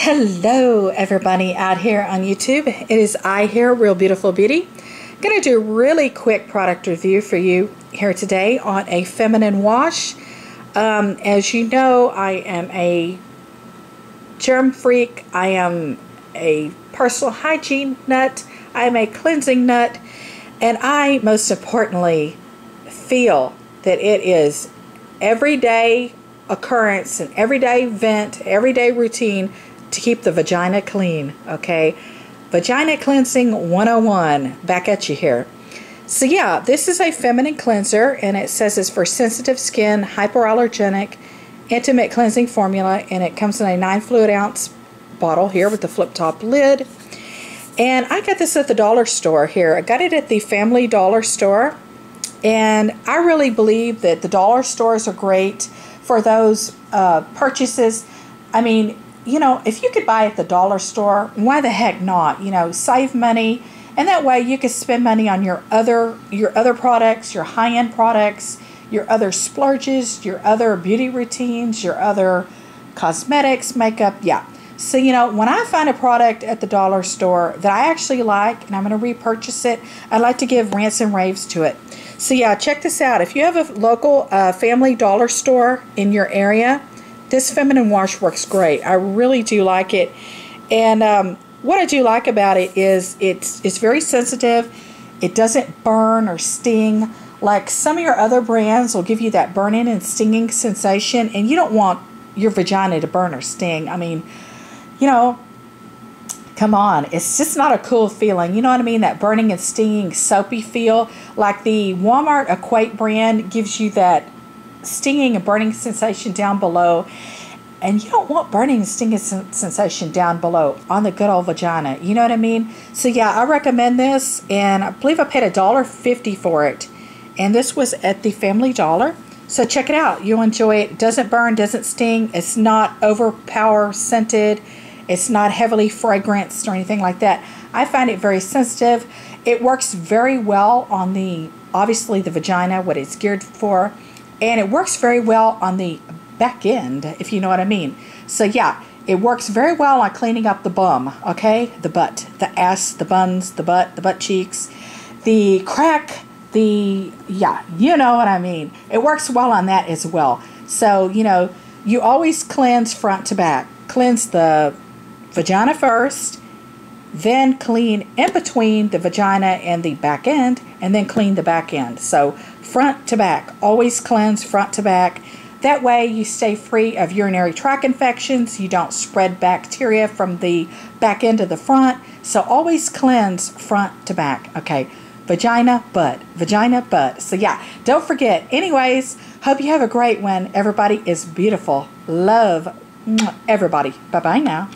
Hello, everybody out here on YouTube. It is I here, Real Beautiful Beauty. Going to do a really quick product review for you here today on a feminine wash. Um, as you know, I am a germ freak. I am a personal hygiene nut. I am a cleansing nut. And I, most importantly, feel that it is everyday occurrence and everyday event, everyday routine to keep the vagina clean, okay? Vagina Cleansing 101, back at you here. So yeah, this is a feminine cleanser and it says it's for sensitive skin, hypoallergenic, intimate cleansing formula and it comes in a 9 fluid ounce bottle here with the flip top lid. And I got this at the dollar store here. I got it at the Family Dollar Store. And I really believe that the dollar stores are great for those uh, purchases. I mean, you know, if you could buy at the dollar store, why the heck not? You know, save money, and that way you can spend money on your other your other products, your high end products, your other splurges, your other beauty routines, your other cosmetics, makeup. Yeah. So, you know, when I find a product at the dollar store that I actually like and I'm going to repurchase it, I like to give rants and raves to it. So, yeah, check this out. If you have a local uh, family dollar store in your area, this feminine wash works great. I really do like it. And um, what I do like about it is it's, it's very sensitive. It doesn't burn or sting like some of your other brands will give you that burning and stinging sensation and you don't want your vagina to burn or sting. I mean, you know, come on, it's just not a cool feeling. You know what I mean? That burning and stinging soapy feel. Like the Walmart Equate brand gives you that stinging and burning sensation down below. And you don't want burning and stinging sensation down below on the good old vagina. You know what I mean? So yeah, I recommend this, and I believe I paid a dollar fifty for it. And this was at the Family Dollar. So check it out. You'll enjoy it. Doesn't burn, doesn't sting. It's not overpower scented. It's not heavily fragranced or anything like that. I find it very sensitive. It works very well on the obviously the vagina, what it's geared for and it works very well on the back end, if you know what I mean. So yeah, it works very well on cleaning up the bum, okay? The butt, the ass, the buns, the butt, the butt cheeks, the crack, the, yeah, you know what I mean. It works well on that as well. So, you know, you always cleanse front to back. Cleanse the vagina first, then clean in between the vagina and the back end, and then clean the back end. So front to back, always cleanse front to back. That way you stay free of urinary tract infections. You don't spread bacteria from the back end to the front. So always cleanse front to back. Okay. Vagina, butt. Vagina, butt. So yeah, don't forget. Anyways, hope you have a great one. Everybody is beautiful. Love everybody. Bye bye now.